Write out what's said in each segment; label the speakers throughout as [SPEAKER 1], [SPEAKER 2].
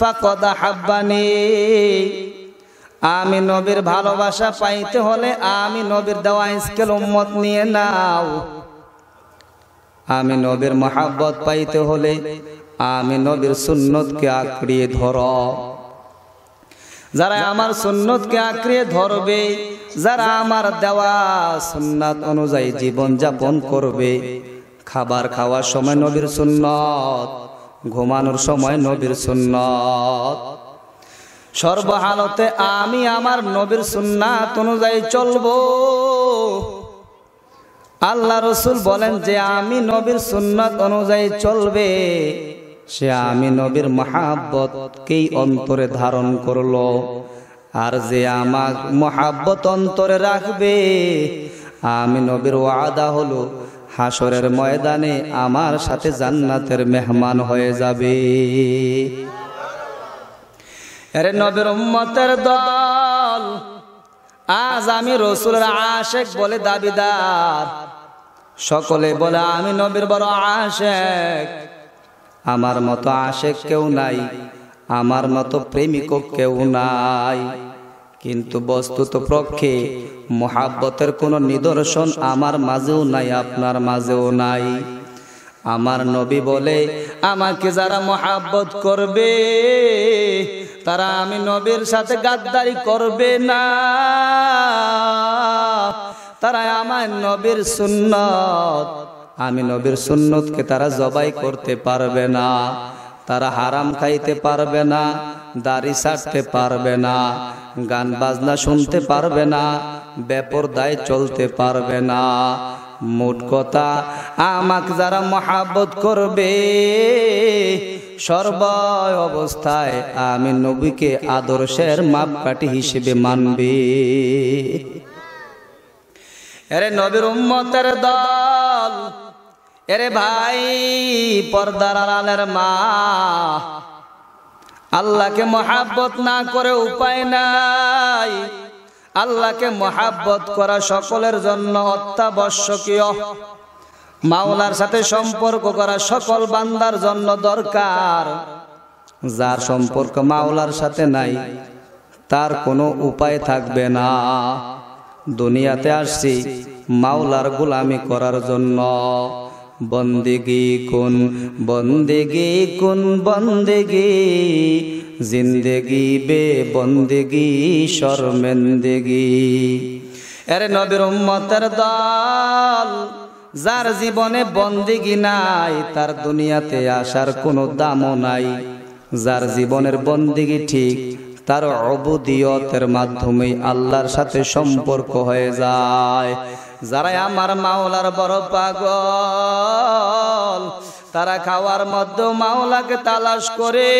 [SPEAKER 1] ফাকদা হাব্বানি। আমি নবীর ভালোবাসা পাইতে হলে আমি নবীর দেওয়া উম্মত নিয়ে নাও। আমি নবীর মহাব্বত পাইতে হলে আমি নবীর সুন্নতকে আঁকড়িয়ে ধর। যারা আমার সুন্নতকে আঁকড়িয়ে ধরবে, যারা আমার দেওয়া সুন্নাত অনুযায়ী জীবন যাপন করবে, খাবার খাওয়ার সময় নবীর সুন্নত। ঘুমানোর সময় নবীর সুন্নত। সর্বহালতে আমি আমার নবীর সুন্নাত অনুযায়ী চলবো। আল্লাহ রসুল বলেন যে আমি নবীর সুন্নাত অনুযায়ী চলবে। সে আমি নবীর মহাব্বতকেই অন্তরে ধারণ করল। আর যে আমার মহাব্বত অন্তরে রাখবে, আমি নবীর ওয়াদা হলো হাসরের ময়দানে আমার সাথে জান্নাতের মেহমান হয়ে যাবে। আরে নবীর উম্মতের দল, আজ আমি রসুলের আশেক বলে দাবিদার। সকলে বলে, আমি নবীর বড় আশেক। আমার মতো আশেক কেউ নাই, আমার মতো প্রেমিকও কেউ নাই। কিন্তু বস্তুত পক্ষে মহাব্বতের কোনো নিদর্শন আমার মাঝেও নাই, আপনার মাঝেও নাই। আমার নবী বলে, আমাকে যারা মহাব্বত করবে, তারা আমি নবীর সাথে গাদ্দারি করবে না। তারা আমার নবীর সুন্নত, আমি নবীর সুন্নতকে তারা জবাই করতে পারবে না। তারা হারাম খাইতে পারবে না, দাড়ি সারতে পারবে না। গান বাজনা শুনতে পারবে না, বেপরদায় চলতে পারবে না। মোট কথা, আমাকে যারা মহাব্বত করবে সর্ব অবস্থায় আমি নবীকে আদর্শের মাপকাঠি হিসেবে মানবে। এরে নবীর উম্মতের দল, এরে ভাই, পর্দার আড়ালের মা আল্লাহকে মহাব্বত না করে উপায় নাই। আল্লাহকে মহাব্বত করা সকলের জন্য অত্যাবশ্যকীয়। মাওলার সাথে সম্পর্ক করা সকল বান্দার জন্য দরকার। যার সম্পর্ক মাওলার সাথে নাই, তার কোনো উপায় থাকবে না। দুনিয়াতে আসছি মাওলার গোলামি করার জন্য। বন্দেগি কোন বন্দেগি কোন, বন্দেগি? জিন্দেগি বে বন্দেগি, শর্মেন্দেগি। এরে নবীর উম্মতের দল, যার জীবনে বন্দিগি নাই, তার দুনিয়াতে আসার কোনো দামও নাই। যার জীবনের বন্দিগি ঠিক, তার অবদিয়তের মাধ্যমে আল্লাহর সাথে সম্পর্ক হয়ে যায়। যারাই আমার মাওলার বড় পাগল তারা খাওয়ার মধ্যে মাওলাকে তালাশ করে,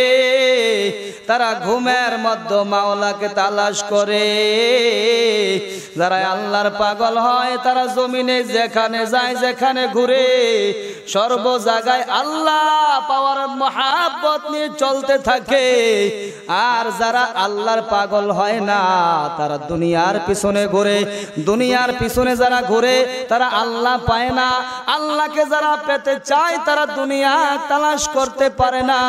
[SPEAKER 1] তারা ঘুমের মধ্যে মাওলাকে তালাশ করে। যারা আল্লাহর পাগল হয়, তারা জমিনে যেখানে যায়, যেখানে ঘুরে, সর্ব জায়গায় আল্লাহ পাওয়ার মহাব্বত নিয়ে চলতে থাকে। আর যারা আল্লাহর পাগল হয় না, তারা দুনিয়ার পিছনে ঘুরে। দুনিয়ার পিছনে যারা ঘুরে, তারা আল্লাহ পায় না। আল্লাহকে যারা পেতে চায়, তারা দুনিয়া তালাশ করতে পারে না।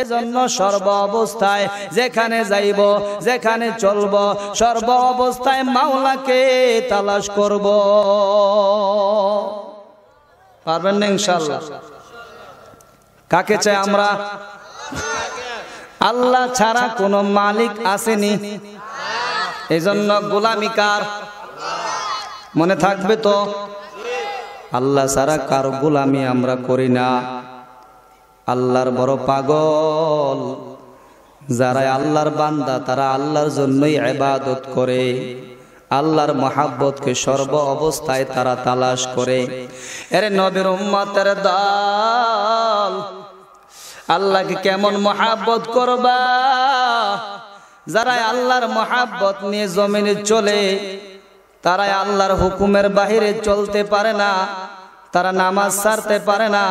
[SPEAKER 1] এজন্য সর্ব অবস্থায় যেখানে যাইব, যেখানে চলব, সর্ব অবস্থায় মাওলাকে তালাশ করব। পারবেন না ইনশাল্লাহ কাকে চাই আমরা? আল্লাহ ছাড়া কোনো মালিক আসেনি। এজন্য গোলামিকার মনে থাকবে তো? আল্লাহ ছাড়া কারও গোলামি আমরা করি না। আল্লাহর বড় পাগল। যারা আল্লাহর বান্দা, তারা আল্লাহর জন্যই এবাদত করে। আল্লাহর মহাব্বতকে সর্ব অবস্থায় তারা তালাশ করে। এরে নবীর উম্মতের দল। আল্লাহকে কেমন মহাব্বত করবা? যারা আল্লাহর মহাব্বত নিয়ে জমিনে চলে তারাই আল্লাহর হুকুমের বাহিরে চলতে পারে না, তারা নামাজ সারতে পারে না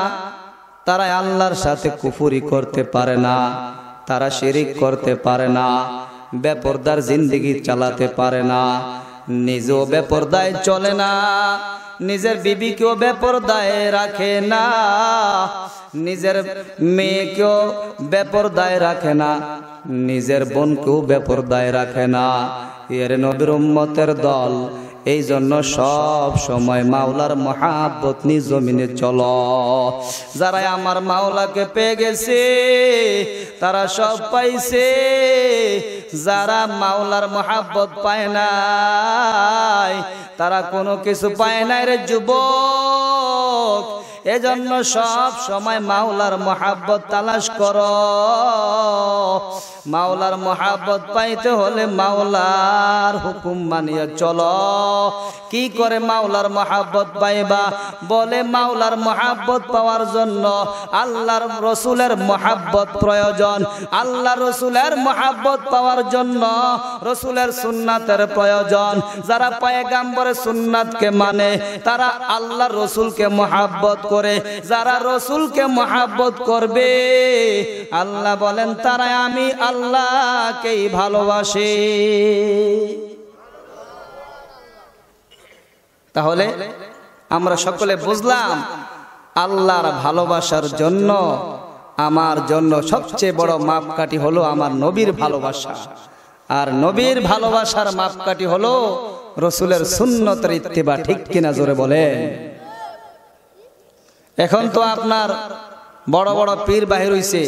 [SPEAKER 1] তারা আল্লাহর সাথে কুফুরি করতে পারে না, তারা শিরিক করতে পারে না, বেপরদার জিন্দিগি চালাতে পারে না, নিজেও বেপরদায় চলে না, নিজের বিবিকেও বেপরদায় রাখে না, নিজের মেয়েকেও বেপরদায় রাখে না, নিজের বোনকেও বেপরদায় রাখে না এর নবীর উম্মতের দল। এই জন্য সব সময় মাওলার মহাব্বত নিজ জমিনে চল। যারা আমার মাওলাকে পেয়ে গেছে, তারা সব পাইছে। যারা মাওলার মহাব্বত পায় নাই, তারা কোনো কিছু পায় নাই রে যুবক। এজন্য সব সময় মাওলার মহাব্বত তালাশ কর। মাওলার মহাব্বত পাইতে হলে মাওলার হুকুম মানিয়ে চলো। কি করে মাওলার মহাব্বত পাইবা? বলে মাওলার মহাব্বত পাওয়ার জন্য আল্লাহর রসুলের মহাব্বত প্রয়োজন। আল্লাহ রসুলের মহাব্বত পাওয়ার জন্য রসুলের সুন্নাতের প্রয়োজন। যারা পায়গাম্বরের সুন্নাতকে মানে তারা আল্লাহ রসুলকে মহাব্বত করে। যারা রসুলকে মহাব্বত করবে, আল্লাহ বলেন তারা আমি আল্লাহকেই ভালোবাসে। তাহলে আমরা সকলে বুঝলাম, আল্লাহর ভালোবাসার জন্য, আমার জন্য সবচেয়ে বড় মাপকাঠি হলো আমার নবীর ভালোবাসা। আর নবীর ভালোবাসার মাপকাঠি হলো রসুলের সুন্নতের ইত্তেবা, ঠিক কিনা জোরে বলেন। এখন তো আপনার বড় বড় পীর বাহির হইছে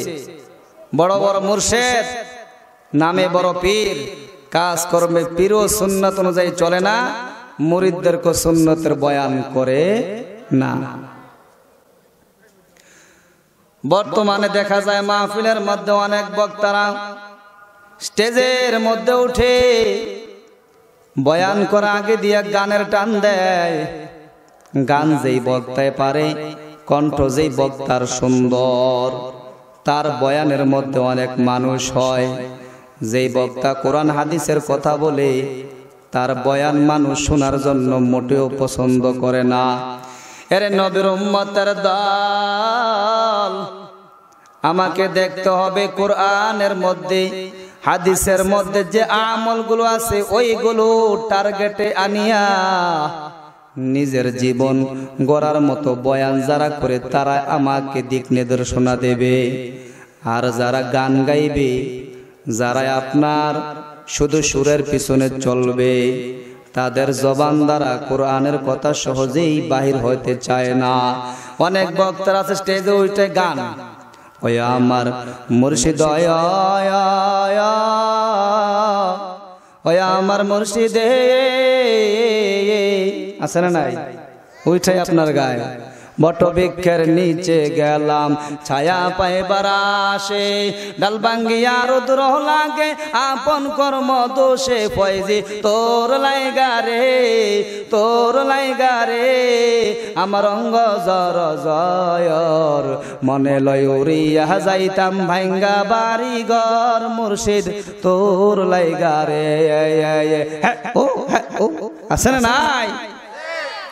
[SPEAKER 1] বড় বড় মুর্শেদ, নামে বড় পীর, কাজ কর্মে পীর ও সুন্নত অনুযায়ী চলে না, মুরিদদেরকে সুন্নতের বয়ান করে না। বর্তমানে দেখা যায় মাহফিলের মধ্যে অনেক বক্তারা স্টেজের মধ্যে উঠে বয়ান করা আগে দিয়ে গানের টান দেয়। গান যেই বক্তায় পারে, কণ্ঠ যেই বক্তার সুন্দর। তার বয়ানের মধ্যে অনেক মানুষ হয়। যেই বক্তা কোরআন হাদিসের কথা বলে, তার বয়ান মানুষ শোনার জন্য মোটেও পছন্দ করে না। এরে নবীর উম্মতের দল, আমাকে দেখতে হবে কোরআনের মধ্যে, হাদিসের মধ্যে যে আমলগুলো আছে, ওইগুলো টার্গেটে আনিয়া নিজের জীবন গড়ার মতো বয়ান যারা করে তারা আমাকে দিক নির্দেশনা দেবে আর যারা গান গাইবে যারা আপনার শুধু সুরের পিছনে চলবে তাদের জবান দ্বারা কোরআনের কথা সহজেই বাহির হইতে চায় না অনেক বক্তার আছে স্টেজে উঠে গান ওই আমার মুর্শিদ ওই আমার মুর্শিদে আছে না নাই? ওইটাই আপনার গায়ে। বটবৃক্ষের নিচে গেলাম, ছায়া পাইবার আসে ডাল ভাঙ্গিয়া রুদ্র লাগে, আপন কর্ম দোষে ফয়জি। তোর লাইগা রে, তোর লাইগা রে। আমার অঙ্গ জর জয়র মনে লয় উড়িয়া যাইতাম ভাঙ্গা বাড়ি ঘর মুর্শিদ। তোর লাইগা রে ও, আছে না নাই?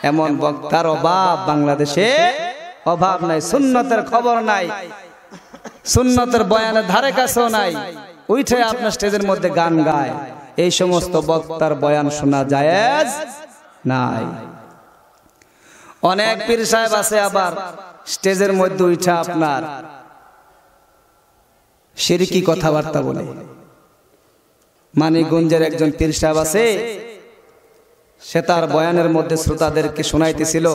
[SPEAKER 1] এমন বক্তার অভাব বাংলাদেশে অভাব নাই সুন্নতের খবর নাই। সুন্নতের বয়ানের ধারে কাছেও নাই। উঠে আপনার স্টেজের মধ্যে গান গায়। এই সমস্ত বক্তার বয়ান শোনা যায়। নাই। অনেক পীর সাহেব আছে আবার। স্টেজের মধ্যে উঠে আপনার। সিরিকি কথাবার্তা বলে। মানিকগঞ্জের একজন পীর সাহেব আছে। সে তার বয়ানের মধ্যে শ্রোতাদেরকে শোনাইতেছিল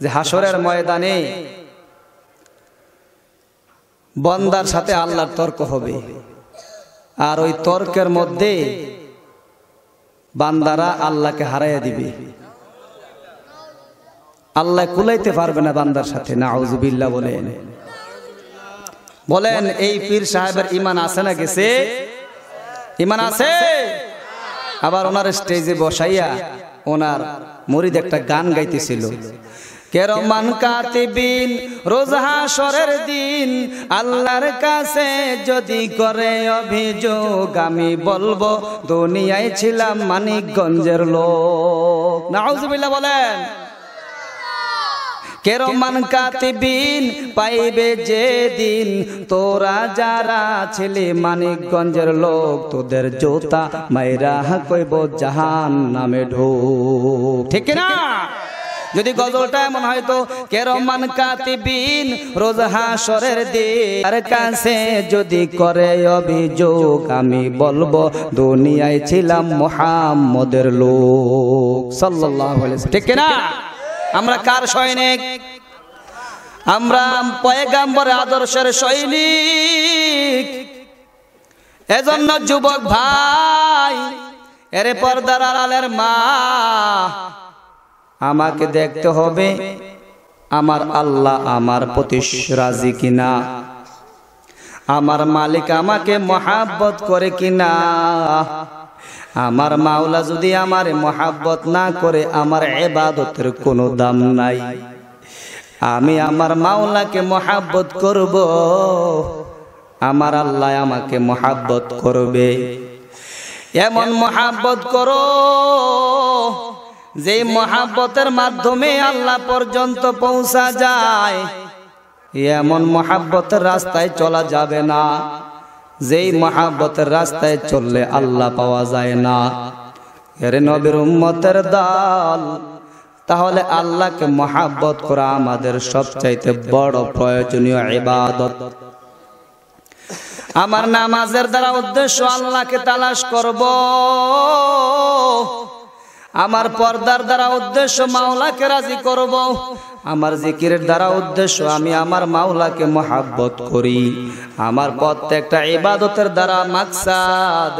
[SPEAKER 1] যে হাসরের ময়দানে বন্দার সাথে আল্লাহর তর্ক হবে। আর ওই তর্কের মধ্যে বান্দারা আল্লাহকে হারাইয়া দিবে। আল্লাহ কুলাইতে পারবে না বান্দার সাথে না আউজুবিল্লা বলেন। বলেন, এই পীর সাহেবের ইমান আছে না গেছে? ইমান আছে? আবার ওনার স্টেজে বসাইয়া ওনার মরিদ একটা গান গাইতেছিল। কেরমান কাতিবিন, রোজ হাসরের দিন, আল্লাহর কাছে যদি করে অভিযোগ, আমি বলব, দুনিয়ায় ছিলাম মানিকগঞ্জের লোক। নাউজুবিল্লাহ বলেন। কেরমান কাতিবিন পাইবে যে দিন। তোরা যারা ছেলে মানিকগঞ্জের লোক তোদের জোতা মাইরা কইব জাহান নামে ঢো ঠিক না যদি গজলটা এমন হয়তো কেরমান কাতিবিন রোজ হাসরের দিন। কাছে যদি করে অভিযোগ আমি বলব দুনিয়ায় ছিলাম মোহাম্মদের লোক। সাল্লাল্লাহু আলাইহি ঠিক না আমরা কার সৈনিক? আমরা পয়গাম্বরের আদর্শের সৈনিক। এজন্য যুবক ভাই, এরে পর্দার আড়ালের মা, আমাকে দেখতে হবে আমার আল্লাহ আমার প্রতি রাজি কিনা? আমার মালিক আমাকে মহাব্বত করে কিনা? আমার মাওলা যদি আমার মহাব্বত না করে আমার এবাদতের কোনো দাম নাই। আমি আমার মাওলাকে মহাব্বত করব। আমার আল্লাহ আমাকে মহাব্বত করবে। এমন মহাব্বত করো, যে মহাব্বতের মাধ্যমে আল্লাহ পর্যন্ত পৌঁছা যায়। এমন মহাব্বতের রাস্তায় চলা যাবে না। যেই মহাব্বতের রাস্তায় চললে আল্লাহ পাওয়া যায় না। এর নবীর উম্মতের দল। তাহলে আল্লাহকে মহাব্বত করা আমাদের সবচাইতে বড় প্রয়োজনীয় ইবাদত। আমার নামাজের দ্বারা উদ্দেশ্য আল্লাহকে তালাশ করব। আমার পর্দার দ্বারা উদ্দেশ্য মাওলাকে রাজি করব। আমার জিকিরের দ্বারা উদ্দেশ্য আমি আমার মাওলাকে মহাব্বত করি। আমার প্রত্যেকটা ইবাদতের দ্বারা মাকসাদ।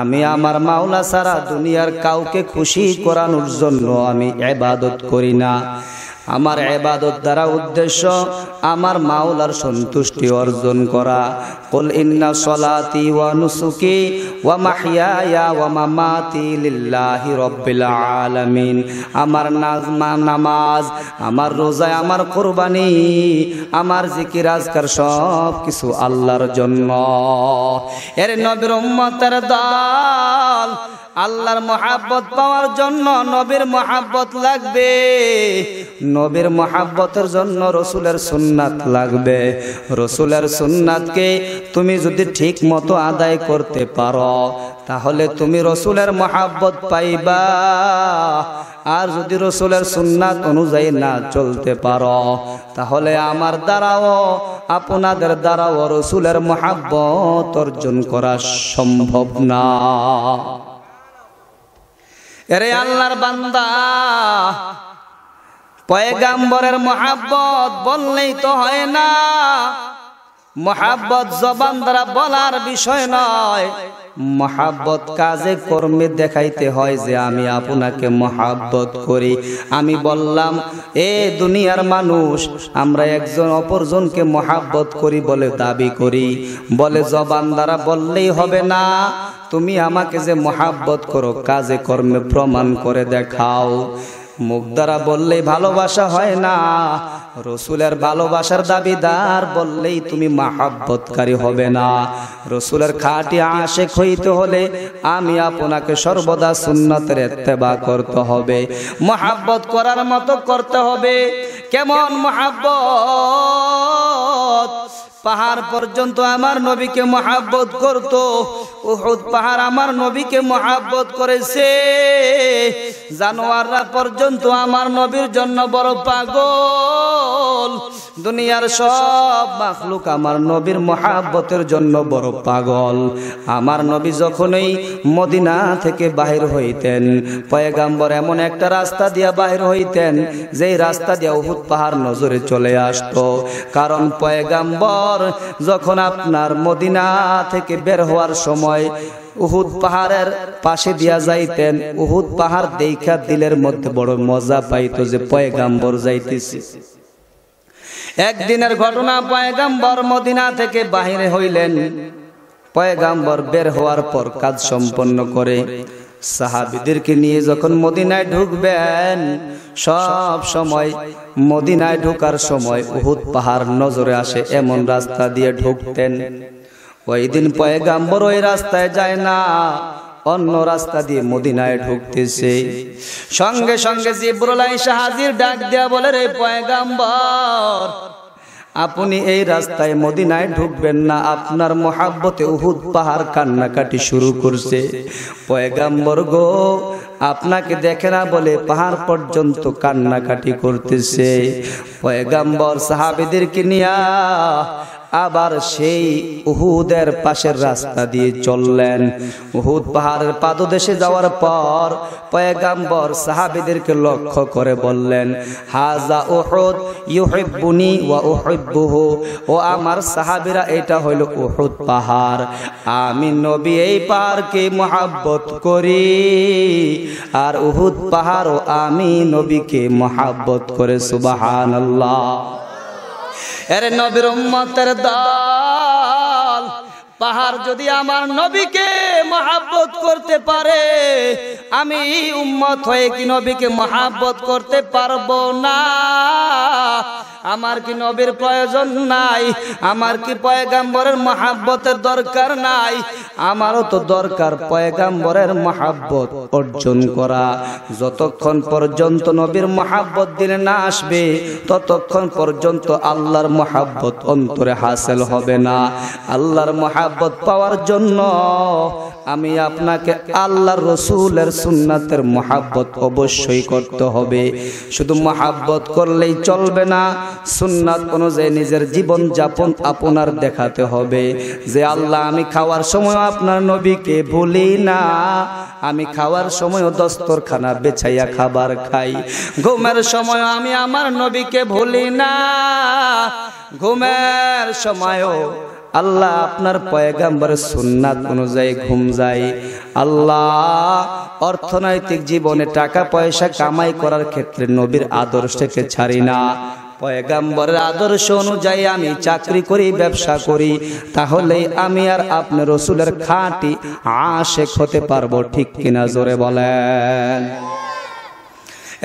[SPEAKER 1] আমি আমার মাওলা সারা দুনিয়ার কাউকে খুশি করানোর জন্য আমি এবাদত করি না। আমার এবাদত দ্বারা উদ্দেশ্য আমার মাওলার সন্তুষ্টি অর্জন করা। কুল ইন্না সলাতি ওয়া নুসুকি ওয়া মাহইয়ায়া ওয়া মামাতি লিল্লাহি রাব্বিল আলামিন। আমার নাজমা নামাজ, আমার রোজা আমার কুরবানি, আমার জিকির আজকার সব কিছু আল্লাহর জন্য। এর নবীর উম্মতের দল আল্লাহর মহাব্বত পাওয়ার জন্য নবীর মহাব্বত লাগবে। নবীর মহাব্বতের জন্য রসুলের সুন্নাত লাগবে। রসুলের সুন্নাতকে তুমি যদি ঠিক মতো আদায় করতে পারো, তাহলে তুমি রসুলের মহাব্বত পাইবা। আর যদি রসুলের সুন্নাত অনুযায়ী না চলতে পারো, তাহলে আমার দ্বারাও, আপনাদের দ্বারাও রসুলের মহাব্বত অর্জন করা সম্ভব না। এরে আল্লাহর বান্দা, পয়গাম্বরের মহাব্বত বললেই তো হয় না। মহাব্বত জবান দ্বারা বলার বিষয় নয়। মহাব্বত কাজে কর্মে দেখাইতে হয় যে আমি আপনাকে মহাব্বত করি। আমি বললাম, এ দুনিয়ার মানুষ, আমরা একজন অপরজনকে মহাব্বত করি বলে দাবি করি। বলে জবান দ্বারা বললেই হবে না। তুমি আমাকে যে মহাব্বত করো, কাজে কর্মে প্রমাণ করে দেখাও। মুখ দ্বারা বললেই ভালোবাসা হয় না, রসুলের ভালোবাসার দাবিদার বললেই তুমি মাহাব্বতকারী হবে না। রসুলের খাটি আশেক হইতে হলে আমি আপনাকে সর্বদা সুন্নতের এত্তেবা করতে হবে। মহাব্বত করার মতো করতে হবে। কেমন মহাব্বত? পাহাড় পর্যন্ত আমার নবীকে মহাব্বত করত। উহুদ পাহাড় আমার নবীকে মহাব্বত করেছে। জানোয়াররা পর্যন্ত আমার নবীর জন্য বড় পাগল। দুনিয়ার সব মাখলুক আমার নবীর মহাব্বতের জন্য বড় পাগল। আমার নবী যখনই মদিনা থেকে বাহির হইতেন, পয়গাম্বর এমন একটা রাস্তা দিয়া বাহির হইতেন, যেই রাস্তা দিয়া উহুদ পাহাড় নজরে চলে আসতো। কারণ পয়গাম্বর যখন আপনার মদিনা থেকে বের হওয়ার সময় উহুদ পাহাড়ের পাশে দিয়া যাইতেন, উহুদ পাহাড় দেখা দিলের মধ্যে বড় মজা পাইতো যে পয়গাম্বর যাইতেছে। একদিনের ঘটনা, পয়গাম্বর মদিনা থেকে বাহিরে হইলেন। পয়গাম্বর বের হওয়ার পর কাজ সম্পন্ন করে। সাহাবিদেরকে নিয়ে যখন মদিনায় ঢুকবেন, সব সময় মদিনায় ঢুকার সময় উহুদ পাহাড় নজরে আসে, এমন রাস্তা দিয়ে ঢুকতেন। ওই দিন পয়গাম্বর ওই রাস্তায় যায় না, অন্য রাস্তা দিয়ে মদিনায় ঢুকতেছে। সঙ্গে সঙ্গে জিব্রুলাই হাজির ডাক দেয়া বলে, রে পয়গাম্বর আপনি এই রাস্তায় মদিনায় ঢুকবেন না, আপনার মহাব্বতে উহুদ পাহাড় কান্নাকাটি শুরু করছে। পয়গাম্বর গো, আপনাকে দেখে না বলে পাহাড় পর্যন্ত কান্নাকাটি করতেছে। পয়গাম্বর সাহাবিদেরকে নিয়া আবার সেই উহুদের পাশের রাস্তা দিয়ে চললেন। উহুদ পাহাড়ের পাদদেশে যাওয়ার পর পয়গাম্বর সাহাবিদেরকে লক্ষ্য করে বললেন, হাজা উহুদ ইউহিব্বুনি ওয়া উহিব্বুহু। ও আমার সাহাবীরা, এটা হইল উহুদ পাহাড়। আমি নবী এই পাহাড়কে মহাব্বত করি। আর উহুদ পাহাড় ও আমি নবীকে মহাব্বত করে, সুবহানাল্লাহ। এর নবীর উম্মতের দল। পাহাড় যদি আমার নবীকে মহাব্বত করতে পারে আমি উম্মত হয়ে কি নবীকে মহাব্বত করতে পারব না? আমার কি নবীর প্রয়োজন নাই? আমার কি পয়গাম্বরের মহাব্বতের দরকার নাই? আমারও তো দরকার পয়গাম্বরের মহাব্বত অর্জন করা। যতক্ষণ পর্যন্ত নবীর মহাব্বত দিলে না আসবে, ততক্ষণ পর্যন্ত আল্লাহর মহাব্বত অন্তরে হাসেল হবে না। আল্লাহর মহাব্বত পাওয়ার জন্য আমি আপনাকে আল্লাহর রসুলের সুন্নাতের মহাব্বত অবশ্যই করতে হবে। শুধু মহাব্বত করলেই চলবে না, সুন্নাত অনুযায়ী নিজের জীবন যাপন আপনার দেখাতে হবে। যে আল্লাহ, আমি খাওয়ার সময় আপনার নবীকে ভুলি না। আমি খাওয়ার সময় দস্তরখানা বেছাইয়া খাবার খাই। ঘুমের সময় আমি আমার নবীকে ভুলি না। ঘুমের সময়ও আল্লাহ আপনার পয়গাম্বরের সুন্নাত অনুযায়ী ঘুম যায়। আল্লাহ অর্থনৈতিক জীবনে টাকা পয়সা কামাই করার ক্ষেত্রে নবীর আদর্শকে ছাড়ি না। পয়গাম্বরের আদর্শ অনুযায়ী আমি চাকরি করি, ব্যবসা করি তাহলে আমি আর আপনার রসুলের খাঁটি আশেক হতে পারব, ঠিক কিনা জোরে বলেন?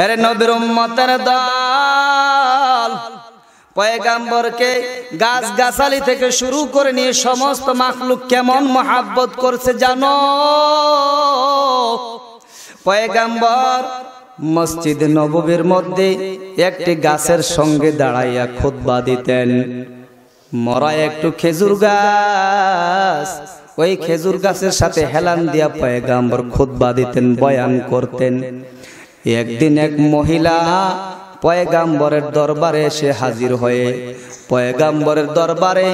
[SPEAKER 1] এর নবীর উম্মতের দল পয়গাম্বরকে গাছ গাছালি থেকে শুরু করে নিয়ে সমস্ত মাখলুক কেমন মহাব্বত করছে জানো? পয়গাম্বর মসজিদ নববীর মধ্যে একটি গাছের সঙ্গে দাঁড়াইয়া খুতবা দিতেন। মরা একটু খেজুর গাছ। ওই খেজুর গাছের সাথে হেলান দিয়া পয়গাম্বর খুতবা দিতেন, বয়ান করতেন। একদিন এক মহিলা পয়গাম্বরের দরবারে সে হাজির হয়ে পয়গাম্বরের দরবারে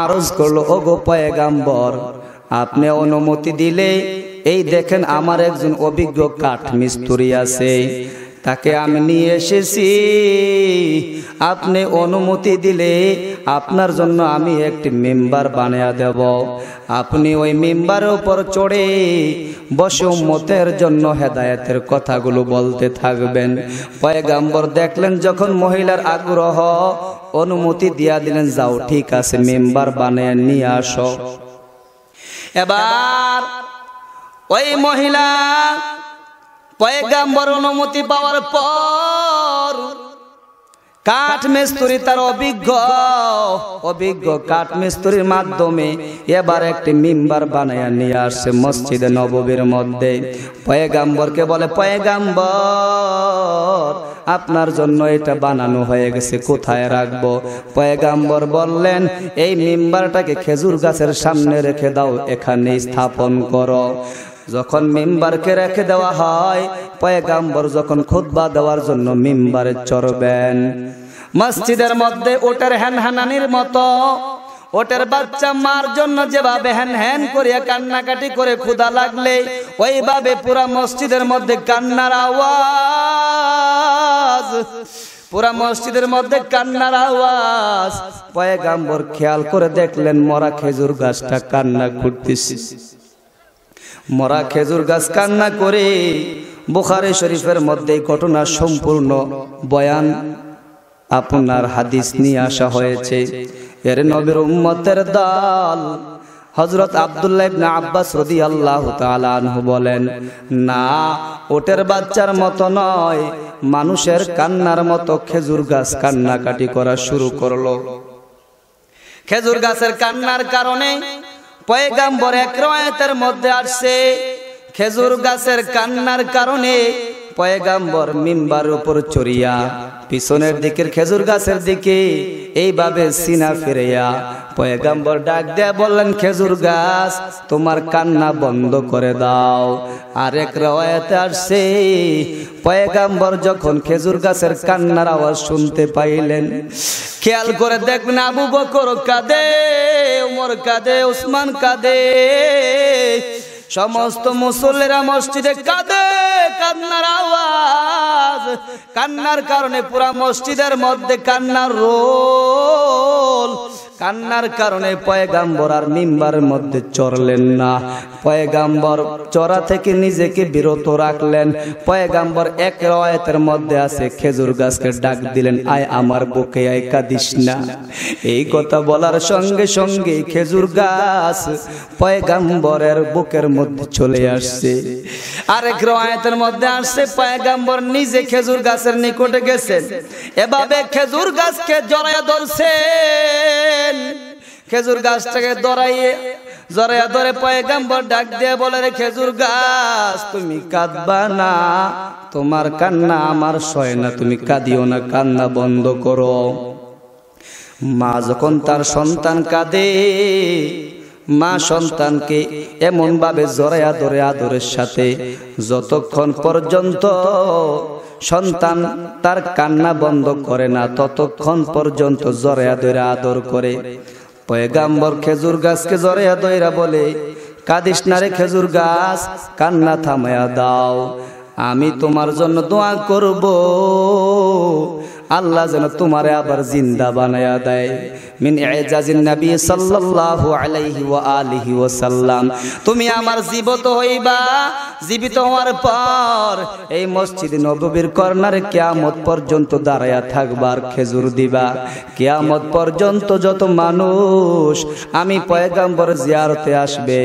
[SPEAKER 1] আরজ করল, ওগো পয়গাম্বর, আপনি অনুমতি দিলে এই দেখেন আমার একজন অভিজ্ঞ কাঠ মিস্তুরি আছে। তাকে আমি নিয়ে এসেছি। আপনি অনুমতি দিলে আপনার জন্য আমি একটি মেম্বার বানিয়ে দেব। আপনি ওই মেম্বারের উপর চড়ে বসে উম্মতের জন্য হেদায়েতের কথাগুলো বলতে থাকবেন। পয়গাম্বর দেখলেন যখন মহিলার আগ্রহ, অনুমতি দিয়া দিলেন, যাও, ঠিক আছে, মেম্বার বানিয়ে নিয়ে আসো। এবার ওই মহিলা পয়গাম্বর অনুমতি পাওয়ার পর কাঠ মিস্ত্রি তার অভিজ্ঞ অভিজ্ঞ কাঠ মিস্ত্রির মাধ্যমে এবার একটি মিম্বার বানাইয়া নিয়ে আসছে মসজিদে নববীর মধ্যে। পয়গাম্বরকে বলে, পয়গাম্বর, আপনার জন্য এটা বানানো হয়ে গেছে, কোথায় রাখব? পয়গাম্বর বললেন, এই মিম্বারটাকে খেজুর গাছের সামনে রেখে দাও এখানে স্থাপন করো। যখন মেম্বারকে রেখে দেওয়া হয়, পয়গাম্বর যখন খুতবা দেওয়ার জন্য মেম্বারে চড়বেন। মসজিদের মধ্যে ওটার হ্যান হানানির মতো, ওটার বাচ্চা মার জন্য যেভাবে হ্যান হ্যান করিয়া কান্নাকাটি করে ক্ষুদা লাগলে, ওইভাবে পুরা মসজিদের মধ্যে কান্নার আওয়াজ। পুরা মসজিদের মধ্যে কান্নার আওয়াজ। পয়গাম্বর খেয়াল করে দেখলেন, মরা খেজুর গাছটা কান্না করতেছে। মরা খেজুর গাছ কান্না করে বুখারে শরীফের মধ্যে ঘটনা সম্পূর্ণ বয়ান। আপনার হাদিস নিয়ে আসা হয়েছে। এর নবীর উম্মতের দল হজরত আবদুল্লাহ ইবনে আব্বাস রাদিয়াল্লাহু তাআলা আনহু বলেন, না, ওটের বাচ্চার মতো নয়, মানুষের কান্নার মতো খেজুর গাছ কান্নাকাটি করা শুরু করল। খেজুর গাছের কান্নার কারণে পয়গাম্বর এক রয়েতের মধ্যে আসছে। খেজুর গাছের কান্নার কারণে পয়গাম্বর মিম্বার উপর চড়িয়া পিছনের দিকের খেজুর গাছের দিকে এইভাবে সিনা ফিরিয়া পয়গাম্বর ডাক দেয়া বললেন, খেজুর গাছ, তোমার কান্না বন্ধ করে দাও। আরেক রওয়ায়াতে আসছে। পয়গাম্বর যখন খেজুর গাছের কান্নার আওয়াজ শুনতে পাইলেন, খেয়াল করে দেখবেন আবু বকর কাঁদে, উমর কাঁদে, উসমান কাঁদে। সমস্ত মুসল্লিরা মসজিদে কাঁদে, কান্নার আওয়াজ। কান্নার কারণে পুরা মসজিদের মধ্যে কান্নার রোল। কান্নার কারণে পয়গাম্বর আর মিম্বারের মধ্যে চড়লেন না। পয়গাম্বর চড়া থেকে নিজেকে বিরত রাখলেন। পয়গাম্বর এক রয়েতের মধ্যে আছে, খেজুর গাছকে ডাক দিলেন, আয় আমার বুকে, আয় কাঁদিস না। এই কথা বলার সঙ্গে সঙ্গে খেজুর গাছ পয়গাম্বরের বুকের মধ্যে চলে আসছে। আরেক রয়েতের মধ্যে আসছে, পয়গাম্বর নিজে খেজুর গাছের নিকটে গেছেন। এভাবে খেজুর গাছকে জড়ায় ধরছেন খেজুর গাছটাকে দরাইয়ে জরাইয়া ধরে পয়গাম্বর ডাক দিয়ে বলে রে খেজুর গাছ, তুমি কাঁদবা না, তোমার কান্না আমার সয় না, তুমি কাঁদিও না, কান্না বন্ধ করো। মা যখন তার সন্তান কাঁদে মা সন্তানকে এমন ভাবে জড়াইয়া ধরে আদরের সাথে যতক্ষণ পর্যন্ত সন্তান তার কান্না বন্ধ করে না, ততক্ষণ পর্যন্ত জড়াইয়া ধরে আদর করে। পয়গাম্বর খেজুর গাছকে জরে দইরা বলে, কাদিস না রে খেজুর গাছ, কান্না থামায়া দাও। আমি তোমার জন্য দোয়া করব। আল্লাহ যেন তোমারে আবার জিন্দা বানায়া দেয়। মিন এজাজিন নবী সাল্লাল্লাহু আলাইহি ওয়া আলিহি ওয়া সাল্লাম তুমি আমার জীবিত হইবা, জীবিত হওয়ার পর এই মসজিদ নববীর কর্নারে কিয়ামত পর্যন্ত দাঁড়ায়া থাকবার খেজুর দিবা। কিয়ামত পর্যন্ত যত মানুষ আমি পয়গাম্বর জিয়ারতে আসবে,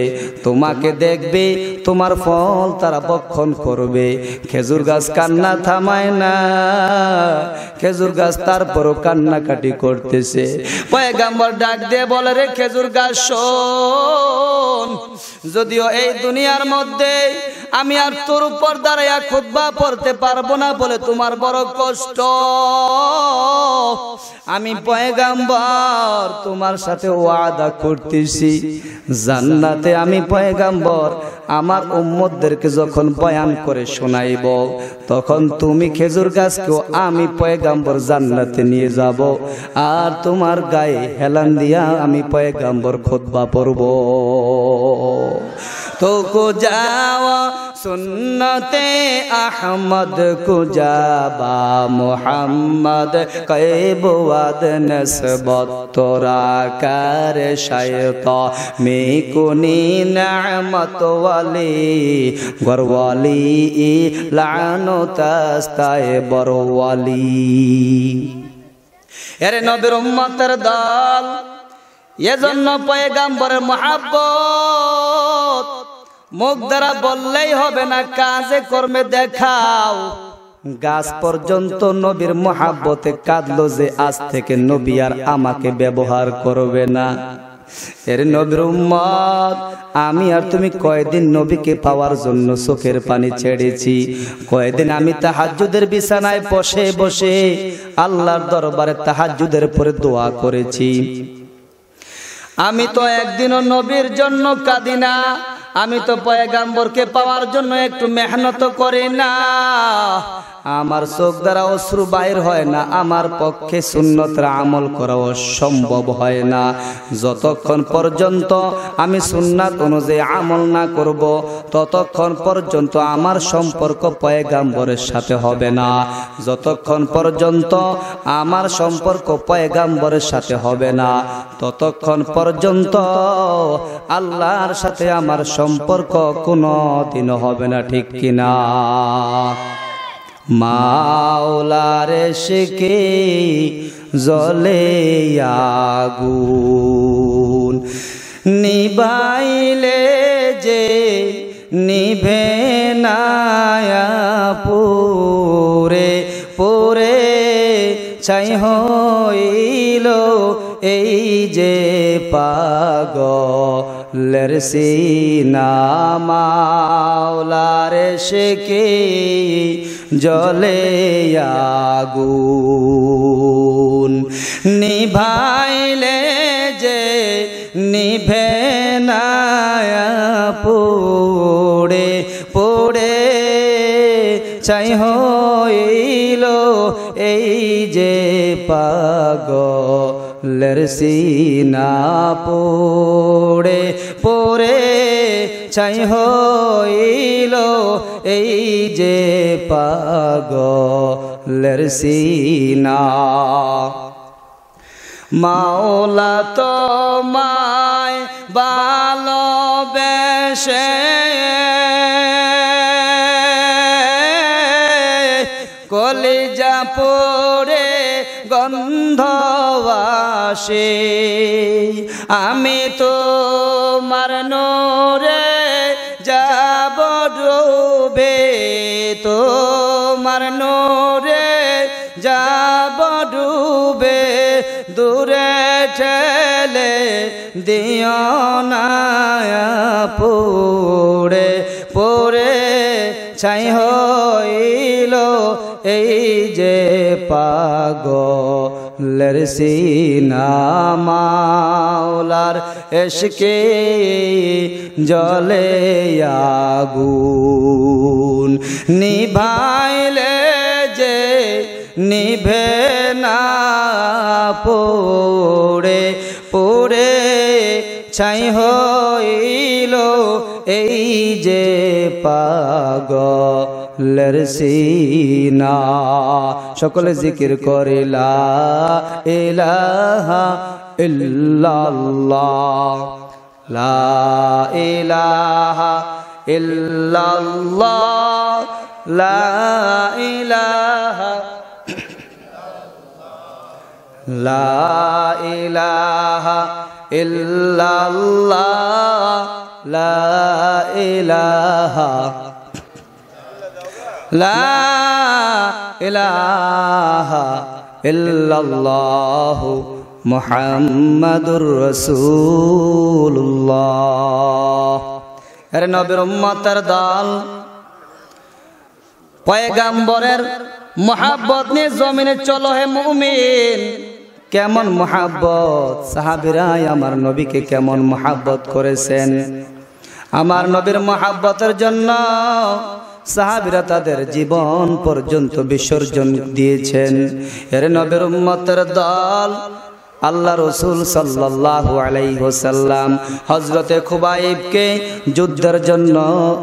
[SPEAKER 1] তোমাকে দেখবে, তোমার ফল তারা বক্ষণ করবে। খেজুর গাছ কান্না থামায় না খেজুর গাছ তারপরও কান্নাকাটি করতেছে। পয়গাম্বর ডাক দিয়ে বলে, রে খেজুর গাছ, শোন, যদিও এই দুনিয়ার মধ্যে আমি আর তোর উপর দাঁড়াইয়া খুদ্া পড়তে পারব না বলে তোমার বড় কষ্ট। আমি পয়গাম্বর, তোমার সাথে ওয়াদা করতেছি। জান্নাতে আমি পয়গাম্বর, আমার উম্মতদেরকে যখন বয়ান করে শোনাইব, তখন তুমি খেজুর গাছকেও আমি পয়গাম্বর জান্নাতে নিয়ে যাব। আর তোমার গায়ে হেলান দিয়া আমি পয়গাম্বর খোদবা পড়ব। তো কো যাওয়া সুন্নতে আহমদ কো যাবা মোহাম্মদ কৈবওয়াদ নসবত তোরা কার শায়ত মে কুনি নামত ওয়ালি গরওয়ালি লানো তাস্তায় বরওয়ালি এরে নবীর উম্মতের দল, এজন্য পয়গাম্বরের মহাব্বত মুখ দ্বারা বললেই হবে না, কাজে কর্মে দেখাও। গাছ পর্যন্ত নবীর মহাব্বতে কাঁদলো যে আজ থেকে নবী আর আমাকে ব্যবহার করবে না। এর নবীর উম্মত, আমি আর তুমি কয়দিন নবীকে পাওয়ার জন্য চোখের পানি ছেড়েছি। কয়দিন আমি তাহাজুদের বিছানায় বসে বসে আল্লাহর দরবারে তাহাজুদের পরে দোয়া করেছি। আমি তো একদিনও নবীর জন্য কাঁদি না। আমি তো পয়গাম্বরকে পাওয়ার জন্য একটু মেহনত করি না। আমার চোখ দ্বারা অশ্রু বাইর হয় না, আমার পক্ষে সুন্নতরা আমল করা সম্ভব হয় না। যতক্ষণ পর্যন্ত আমি সুন্নাত অনুযায়ী আমল না করব, ততক্ষণ পর্যন্ত আমার সম্পর্ক পয়গাম্বরের সাথে হবে না। যতক্ষণ পর্যন্ত আমার সম্পর্ক পয়গাম্বরের সাথে হবে না, ততক্ষণ পর্যন্ত আল্লাহর সাথে আমার সম্পর্ক কোনো দিন হবে না, ঠিক কিনা? মাওলারে শিখে জলে আগুন। নিবাইলে যে নিভে নায়া পুরে পুরে ছাই হইল এই যে পাগলের সিনামাওলার শেখে জলে আগুন। নিভাইলে যে নিভে পোড়ে পোড়ে চাই হইল এই যে পাগলের সিনা পোড়ে পোড়ে চাই হইল এই যে পাগলের সিনা। মাওলা তো মায় ভালোবেসে, কলিজা পড়ে আসে আমি তো মারনোরে যাব ডুবে। তো মারনোরে যাব ডুবে। দূরে ঠেলে দিও না পড়ে। পড়ে ছাই হইল এই যে পাগলের সিনামাওলার এসকে জলে আগুন নিভাইলে যে নিভে না পড়ে পড়ে ছাই হইল এই যে পাগলের সিনা, সকলে জিকির করিলা ইলাহা ইল্লাল্লাহ, লা ইলাহা ইল্লাল্লাহ, লা ইলাহা লা ইলাহা ইল্লাল্লাহ, লা ইলাহা লা ইলাহা ইল্লাল্লাহ মুহাম্মাদুর নবীর উম্মতের দল, পয়গাম্বরের মোহাব্বত নিয়ে জমিনে চলো হে মুমিন। কেমন মোহাব্বত? সাহাবিরাই আমার নবীকে কেমন মোহাব্বত করেছেন? আমার নবীর মোহাব্বতের জন্য সাহাবিরা তাদের জীবন পর্যন্ত বিসর্জন দিয়েছেন। এর নবীর উম্মতের দল আল্লাহ রসুল সাল্লাহ আলাইসাল্লাম হজরতে খুবাইবকে যুদ্ধের জন্য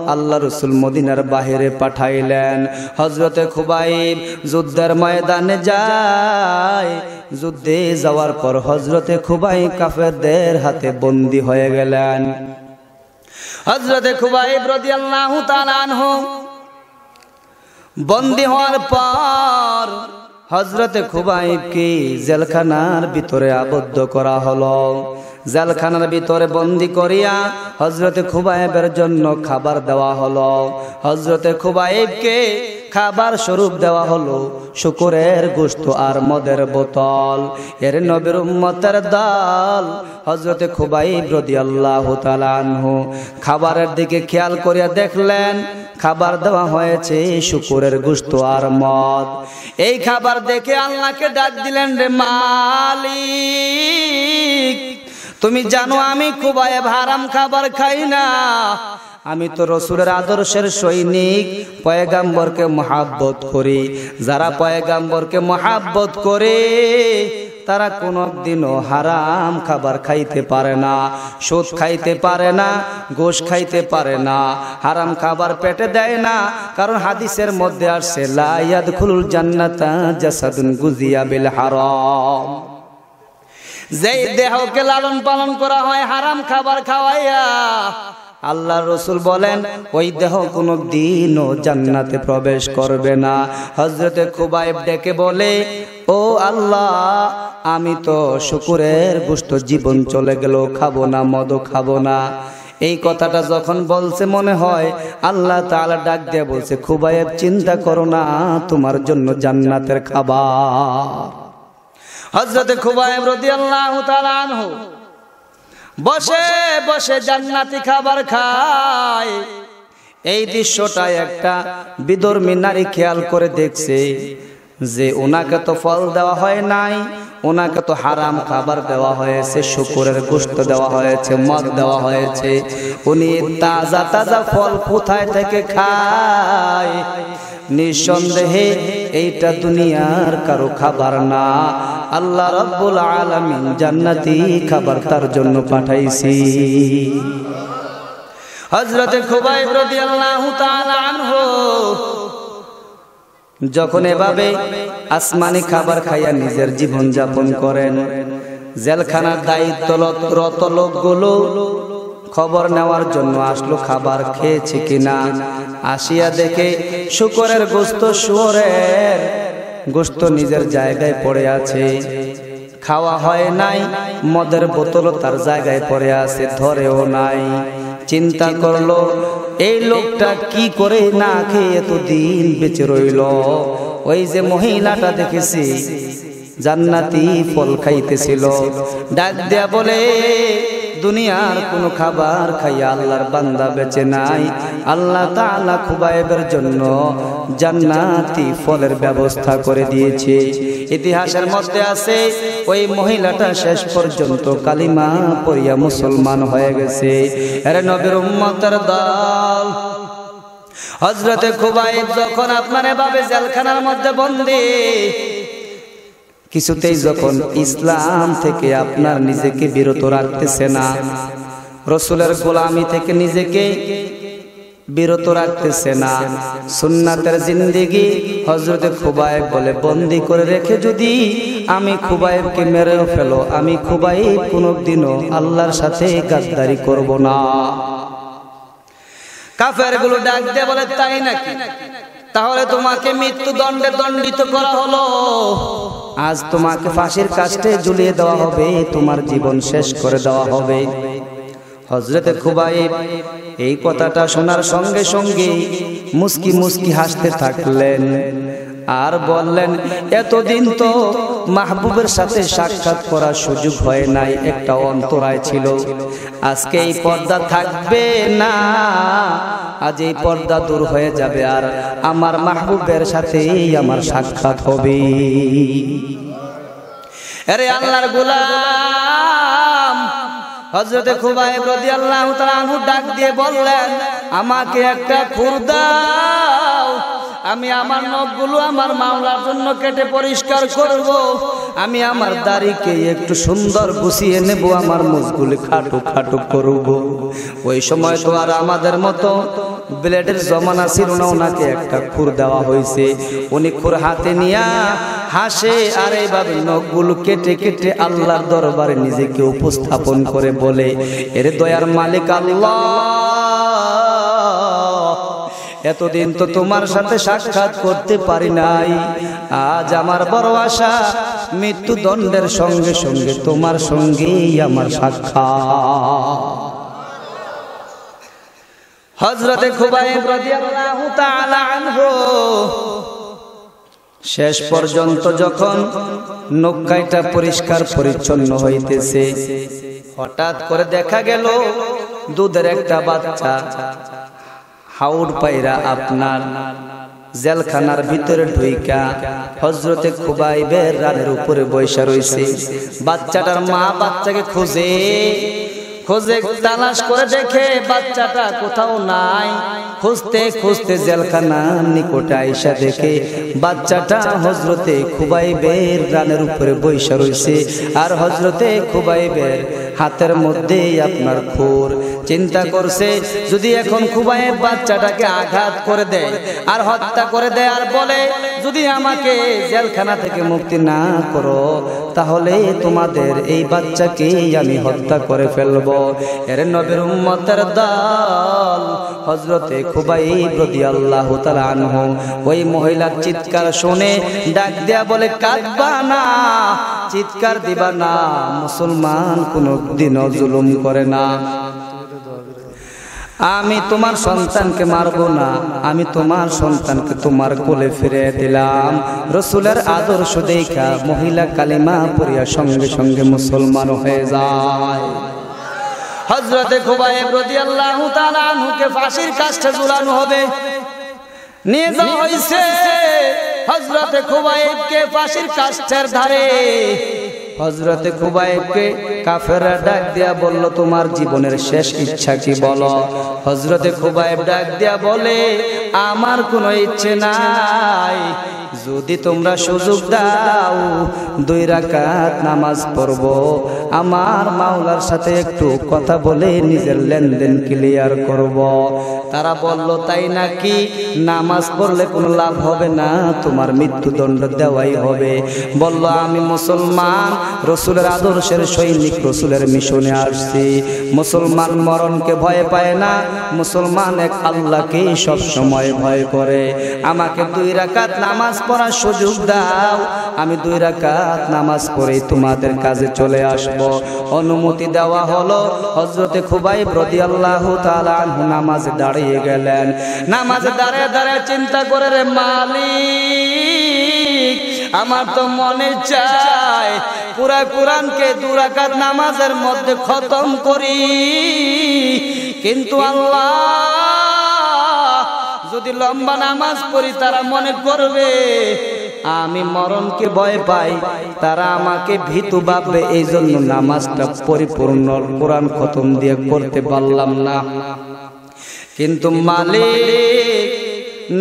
[SPEAKER 1] আল্লাহ রসুল মদিনার বাহিরে পাঠাইলেন। হজরতে খুবাইব যুদ্ধের ময়দানে যায়। যুদ্ধে যাওয়ার পর হজরতে খুবাই কাফেরদের হাতে বন্দী হয়ে গেলেন। হজরতে খুবাইব রদি আল্লাহ তালানহ বন্দী হওয়ার পর হজরতে খুবাইবকে জেলখানার ভিতরে আবদ্ধ করা হলো। জেলখানার ভিতরে বন্দি করিয়া হজরতে খুবাইবের জন্য খাবার দেওয়া হলো। হজরতে খুবাইবকে খাবার স্বরূপ দেওয়া হলো শুকুরের গোস্ত আর মদের বোতল। এর নবীর উম্মতের দল হজরতে খুবাইব রদি আল্লাহ তালানহু খাবারের দিকে খেয়াল করিয়া দেখলেন খাবার দেওয়া হয়েছে, শুকুরের গোস্ত আর মদ। এই খাবার দেখে আল্লাহকে ডাক দিলেন রে মালিক, তুমি জানো আমি খুবাই হারাম খাবার খাই না। আমি তো রসুলের আদর্শের সৈনিক, পয়গাম্বরকে মহাব্বত করি। যারা পয়গাম্বরকে মহাব্বত করে তারা কোনো দিনও হারাম খাবার খাইতে পারে না, সুদ খাইতে পারে না গোশ খাইতে পারে না, হারাম খাবার পেটে দেয় না। কারণ হাদিসের মধ্যে আসছে লাইয়াদ খুলুল জান্নাতা জাসাদুন গুজিয়া বিল হারাম। যেই দেহকে লালন পালন করা হয়, হারাম খাবার খাওয়াইয়া আল্লাহ রসুল বলেন, ওই দেহ কোনো দিনও জান্নাতে প্রবেশ করবে না। হজরতে খুবাইব ডেকে বলে, ও আল্লাহ, আমি তো শুকুরের গুষ্ট জীবন চলে গেল খাব না, মদও খাব না। এই কথাটা যখন বলছে মনে হয়, আল্লাহ তাআলা ডাক দিয়ে বলছে, খুবাইব, চিন্তা করো না, তোমার জন্য জান্নাতের খাবার। হজরতে খুবাইব আল্লাহ তাআলা আনহু বসে বসে জান্নাতি খাবার খায়। এই দৃশ্যটা একটা বিধর্মী নারী খেয়াল করে দেখছে যে ওনাকে তো ফল দেওয়া হয় নাই, ওনাকে তো হারাম খাবার দেওয়া হয়েছে, শুকুরের গোস্ত দেওয়া হয়েছে, মদ দেওয়া হয়েছে। উনি তাজা তাজা ফল কোথায় থেকে খায়? নিঃসন্দেহে এইটা দুনিয়ার কারও খাবার না। আল্লাহ রব্বুল আলামিন জান্নাতি খাবার তার জন্য পাঠাইছি। হজরতে যখন এভাবে আসমানি খাবার খাইয়া নিজের জীবন যাপন করেন, জেলখানার দায়িত্বরত লোকগুলো খবর নেওয়ার জন্য আসলো খাবার খেয়েছে কিনা, আসিয়া দেখে শুকরের গোস্ত শুয়রের গোস্ত নিজের জায়গায় পড়ে আছে। খাওয়া হয় নাই, মদের বোতলও তার জায়গায় পড়ে আছে, ধরেও নাই। চিন্তা করল, এই লোকটা কি করে না খেয়ে এতদিন বেঁচে রইল? ওই যে মহিলাটা দেখেছি, জান্নাতি ফল খাইতেছিল। ডাক দেয়া বলে দুনিয়ার কোনো খাবার খাইয়া আল্লাহর বান্দা বেঁচে নাই। আল্লাহ তাআলা খুবাইবের জন্য জান্নাতি ফলের ব্যবস্থা করে দিয়েছে। ইতিহাসের মধ্যে আছে, ওই মহিলাটা শেষ পর্যন্ত কালিমা পড়িয়া মুসলমান হয়ে গেছে। নবীর দল। হজরতে খুবাইব যখন আপনার এভাবে জেলখানার মধ্যে বন্দী কিছুতেই যখন ইসলাম থেকে আপনার নিজেকে বিরত রাখতেছে না, রসুলের গোলামি থেকে নিজেকে বিরত রাখতেছে না, সুন্নাতের জিন্দিগি হজরতে খুবাইব বলে, বন্দি করে রেখে যদি আমি খুবাইবকে মেরেও ফেলো, আমি খুবাইব কোনোদিনও আল্লাহর সাথে গাদ্দারি করব না। কাফেরগুলো ডাক দিয়ে বলে, তাই নাকি? তাহলে তোমাকে মৃত্যু দণ্ডে দণ্ডিত করা হলো। আজ তোমাকে ফাঁসির কাছে ঝুলিয়ে দেওয়া হবে, তোমার জীবন শেষ করে দেওয়া হবে। হজরতে খুবাইব এই কথাটা শোনার সঙ্গে সঙ্গে মুস্কি মুস্কি হাসতে থাকলেন। আর বললেন, এতদিন তো মাহবুবের সাথে সাক্ষাৎ করার সুযোগ হয় নাই, একটা অন্তরায় ছিল। আজকে এই পর্দা থাকবে না। আজ এই পর্দা দূর হয়ে যাবে আর আমার মাহবুবের সাথে আমার সাক্ষাৎ হবে। আরে আল্লাহর গোলাম হজরতে খুবাইব রাদিয়াল্লাহু তাআলা ডাক দিয়ে বললেন, আমাকে একটা খুর দাও আমি আমার নখগুলো আমার মাওলার জন্য কেটে পরিষ্কার করব। আমি আমার দাড়িকে একটু সুন্দর গুছিয়ে নেব, আমার মুখগুলি খাটু খাটু করব। ওই সময় তো আর আমাদের মতো ব্লেডের জমানা ছিল না, ওনাকে একটা খুর দেওয়া হয়েছে। উনি খুর হাতে নিয়া হাসে আর এইভাবে নখগুলো কেটে কেটে আল্লাহর দরবারে নিজেকে উপস্থাপন করে বলে, এর দয়ার মালিক আল্লাহ। এতদিন তো তোমার সাথে সাক্ষাৎ করতে পারি নাই। আজ আমার বড় আশা, মৃত্যুদণ্ডের সঙ্গে সঙ্গে তোমার সঙ্গেই আমার সাক্ষাৎ। হজরতে শেষ পর্যন্ত যখন নৌকাইটা পরিষ্কার পরিচ্ছন্ন হইতেছে, হঠাৎ করে দেখা গেল, দুধের একটা বাচ্চা হাউড পাইরা আপনার জেলখানার ভিতরে ঢুইকা হজরতে খুবাইবের রানের উপরে বৈশা রইছে। বাচ্চাটার মা বাচ্চাকে খুঁজে, খোঁজে, তালাশ করে দেখে বাচ্চাটা কোথাও নাই। খুঁজতে খুঁজতে জেলখানা নিকটে আইসা দেখে বাচ্চাটা হজরতে খুবাইবের রানের উপরে বৈশা রইছে। আর হজরতে খুবাইবের হাতের মধ্যেই আপনার খুর। চিন্তা করছে, যদি এখন খুবাইব বাচ্চাটাকে আঘাত করে দেয় আর হত্যা করে দেয় আর বলে, যদি আমাকে জেলখানা থেকে মুক্তি না করো, তাহলে তোমাদের এই বাচ্চাকে আমি হত্যা করে ফেলব। এর নবীর উম্মতের দল হজরতে খুবাই প্রতি আল্লাহ আনহু, ওই মহিলার চিৎকার শুনে ডাক দেয়া বলে, কাঁদবা না, চিৎকার দিবা না, মুসলমান কোনো দিনও জুলুম করে না। আমি তোমার সন্তানকে মারবো না, আমি তোমার সন্তানকে তোমার কোলে ফিরে দিলাম। রসুলের আদর্শ দেখা মহিলা কালিমা পড়িয়া সঙ্গে সঙ্গে মুসলমান হয়ে যায়। হজরতে খুবাইব রাদিয়াল্লাহু তাআলা আনহুকে ফাঁসির কাষ্ঠে ঝুলানো হবে। নিয়ে যাওয়া হয়েছে হজরতে খুবাইবকে ফাঁসির কাষ্ঠের ধারে। হজরতে খুবাইবকে কাফেরা ডাক দিয়া বলল, তোমার জীবনের শেষ ইচ্ছা কি বলো? হজরতে খুবাইব ডাক দিয়া বলে, আমার কোনো ইচ্ছে নাই। যদি তোমরা সুযোগ দাও, দুই রাকাত নামাজ পড়ব। আমার মাওলার সাথে একটু কথা বলে নিজের লেনদেন ক্লিয়ার করব। তারা বলল, তাই নাকি? নামাজ পড়লে কোনো লাভ হবে না, তোমার মৃত্যুদণ্ড দেওয়াই হবে। বলল, আমি মুসলমান, রসুলের আদর্শের সৈনিক, রসুলের মিশনে আসছি। মুসলমান মরণকে ভয় পায় না, মুসলমান এক আল্লাহকেই সব সময় ভয় করে। আমাকে দুই রাকাত নামাজ পড়ার সুযোগ দাও। আমি দুই রাকাত নামাজ পড়ে তোমাদের কাজে চলে আসব। অনুমতি দেওয়া হলো হজরতে খুবাই প্রতি আল্লাহ নামাজে দাঁড়িয়ে গেলেন। নামাজে দাঁড়িয়ে দাঁড়িয়ে চিন্তা করে রে মালিক, আমার তো মনে চায় পুরা কোরআনকে দুরাকাত নামাজের মধ্যে খতম করি। কিন্তু আল্লাহ যদি লম্বা নামাজ পড়ি, তারা মনে করবে, আমি মরণকে ভয় পাই। তারা আমাকে ভীতু ভাববে এই জন্য নামাজটা পরিপূর্ণ, কোরআন খতম দিয়ে করতে পারলাম না। কিন্তু মালিক,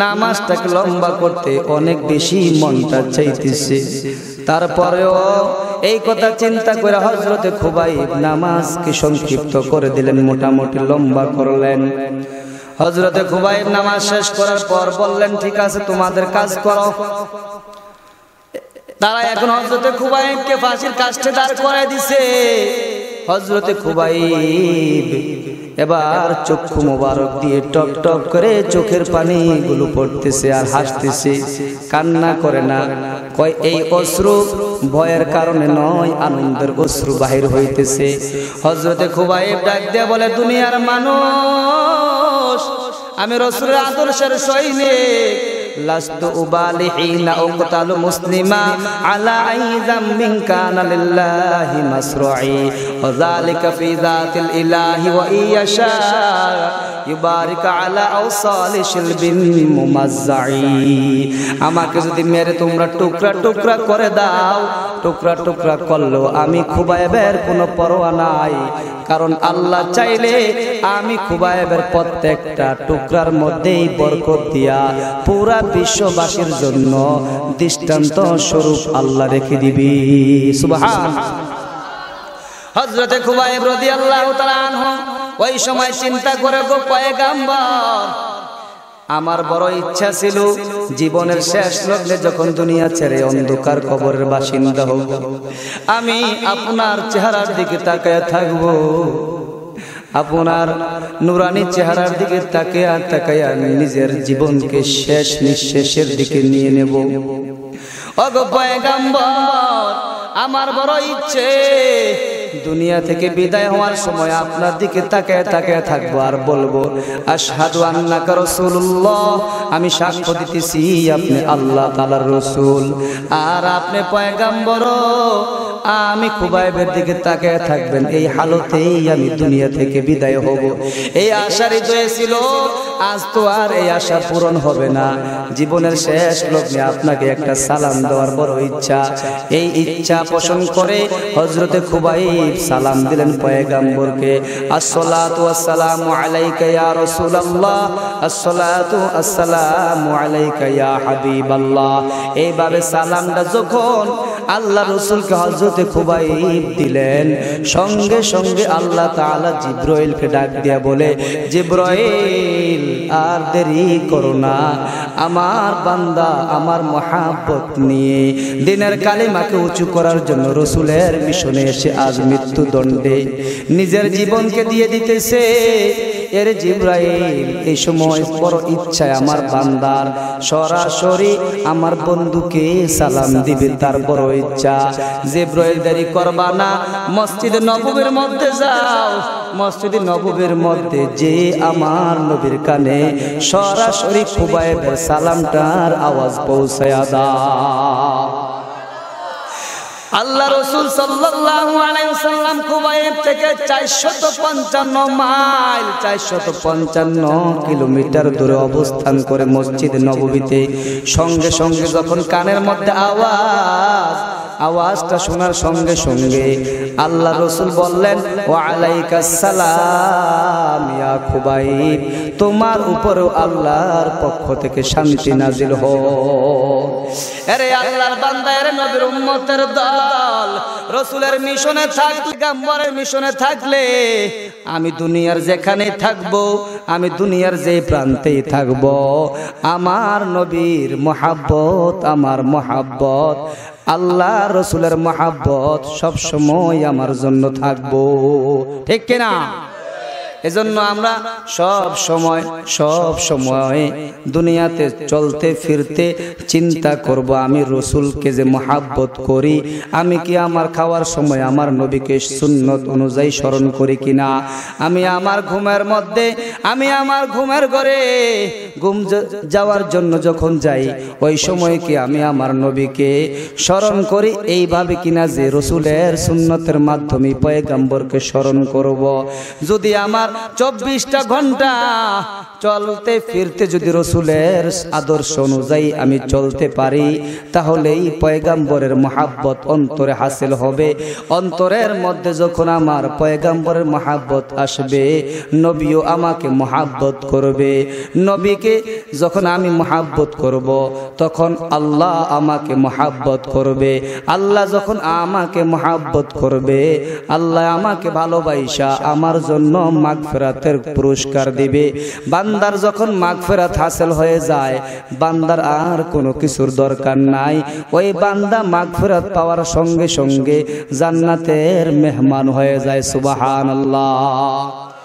[SPEAKER 1] নামাজটাকে লম্বা করতে অনেক বেশি মনটা চাইতেছে। তারপরেও এই কথা চিন্তা করে হজরতে খুবাই নামাজকে সংক্ষিপ্ত করে দিলেন, মোটামুটি লম্বা করলেন। হজরতে খুবাই নামাজ শেষ করার পর বললেন, ঠিক আছে, তোমাদের কাজ করো। তারা এখন হজরতে খুবাইবকে ফাঁসির কাছে দাঁড় করাই দিছে। হজরতে খুবাইব এবার চক্ষু মোবারক দিয়ে টক টক করে চোখের পানি গুলো পড়তেছে আর হাসতেছে। কান্না করে না। কয়, এই অশ্রু ভয়ের কারণে নয়, আনন্দের অশ্রু বাহির হইতেছে। হজরতে খুবাইব ডাক দিয়ে বলে, দুনিয়ার মানুষ আমি রসুলের আদর্শের সৈনিক। লাস্তু উকতালু মুসলিমা আলা কানা লিল্লাহি যালিকা ফি যাতিল ইলাহি ওয়া ইয়াশা আলা মুমাজ্জাই আমাকে যদি মেরে তোমরা টুকরা টুকরা করে দাও, টুকরা টুকরা করল আমি খুবাইবের কোনো পরোয়া নাই। কারণ আল্লাহ চাইলে আমি খুবাইবের প্রত্যেকটা টুকরার মধ্যেই বরকত দিয়া পুরা বিশ্ববাসীর জন্য দৃষ্টান্ত স্বরূপ আল্লাহ রেখে দিবি। হজরতে খুবাইব তাআলা আনহু ওই সময় চিন্তা করে, গো পয়গাম্বর, আমার বড় ইচ্ছা ছিল জীবনের শেষ লগ্নে যখন দুনিয়া ছেড়ে অন্ধকার কবরের বাসিন্দা হব। আমি আপনার চেহারার দিকে তাকায় থাকব। আপনার নুরানি চেহারার দিকে তাকিয়া তাকায়া নিজের জীবনকে শেষ নিঃশেষের দিকে নিয়ে নেব। আমার বড় ইচ্ছে, দুনিয়া থেকে বিদায় হওয়ার সময় আপনার দিকে তাকায় তাকায় থাকব আর বলব, আশহাদু আন্নাকা রাসূলুল্লাহ, আমি সাক্ষ্য দিতেছি আপনি আল্লাহ তাআলার রসুল। আর আপনি পয়গাম্বর আমি খুবাইবের দিকে তাকায় থাকবেন। এই হালতেই আমি দুনিয়া থেকে বিদায় হব। এই আশার হৃদয়ে ছিল, আজ তো আর এই আশা পূরণ হবে না। জীবনের শেষ লগ্নে আপনাকে একটা সালাম দেওয়ার বড় ইচ্ছা। এই ইচ্ছা পোষণ করে হজরতে খুবাইব সালাম দিলেন পয়গাম্বরকে। আসসালাতু আসসালামু আলাইকা ইয়া রাসূলুল্লাহ, আসসালাতু আসসালামু আলাইকা ইয়া হাবিবাল্লাহ। এইভাবে সালামটা যখন আল্লাহ রসুলকে হজরতে খুবাইব দিলেন। সঙ্গে সঙ্গে আল্লাহ তাআলা জিব্রাইলকে ডাক দিয়া বলে, জিব্রাইল, আর দেরি করো না। আমার বান্দা আমার মহাব্বত নিয়ে দিনের কালিমাকে উঁচু করার জন্য রসুলের মিশনে এসে আজ মৃত্যুদণ্ডে নিজের জীবনকে দিয়ে দিতেছে। এর জিব্রাইল এই সময় বড় ইচ্ছায় আমার বান্দার সরাসরি আমার বন্ধুকে সালাম দিবে তার বড় ইচ্ছা। জিব্রাইল, দেরি করবা না, মসজিদ নববীর মধ্যে যাও। মসজিদ নববীর মধ্যে যে আমার নবীর কানে সরাসরি খুবাইবের সালামটার আওয়াজ পৌঁছায়া দাও। আল্লাহ রসুল সাল্লাম খুবাইব থেকে চারশত পঞ্চান্ন মাইল, চারশত পঞ্চান্ন কিলোমিটার দূরে অবস্থান করে মসজিদ নববীতে। সঙ্গে সঙ্গে যখন কানের মধ্যে আওয়াজ, আওয়াজটা শোনার সঙ্গে সঙ্গে আল্লাহ রসুল বললেন ও আলাইকাসালাম ইয়া তোমার উপরেও আল্লাহর পক্ষ থেকে শান্তি নাজিল হো আরে আল্লাহর বান্দা নবীর দল আমি দুনিয়ার যেখানেই থাকব, আমি দুনিয়ার যে প্রান্তেই থাকব। আমার নবীর মহাব্বত, আমার মহাব্বত, আল্লাহ রসুলের মহাব্বত সবসময় আমার জন্য থাকব। ঠিক কিনা? এজন্য আমরা সব সময় সব সময় দুনিয়াতে চলতে ফিরতে চিন্তা করব আমি রসুলকে যে মহাব্বত করি আমি কি আমার খাওয়ার সময় আমার নবীকে সুন্নত অনুযায়ী স্মরণ করি কিনা? আমি আমার ঘুমের মধ্যে আমি আমার ঘুমের ঘরে ঘুম যাওয়ার জন্য যখন যাই ওই সময় কি আমি আমার নবীকে স্মরণ করি? এইভাবে কিনা যে রসুলের সুন্নতের মাধ্যমে পয়গাম্বরকে স্মরণ করব। যদি আমার চব্বিশটা ঘণ্টা। চলতে ফিরতে যদি রসুলের আদর্শ অনুযায়ী আমি চলতে পারি, তাহলেই পয়গাম্বরের মহাব্বত অন্তরে হাসিল হবে। অন্তরের মধ্যে যখন আমার পয়গাম্বরের মহাব্বত আসবে, নবীও আমাকে মহাব্বত করবে। নবীকে যখন আমি মহাব্বত করব, তখন আল্লাহ আমাকে মহাব্বত করবে। আল্লাহ যখন আমাকে মহাব্বত করবে, আল্লাহ আমাকে ভালোবাসা, আমার জন্য মাগফেরাতের পুরস্কার দিবে। বান্দার যখন মাগফেরাত হাসিল হয়ে যায়, বান্দার আর কোনো কিছুর দরকার নাই। ওই বান্দা মাগফেরাত পাওয়ার সঙ্গে সঙ্গে জান্নাতের মেহমান হয়ে যায় সুবাহান আল্লাহ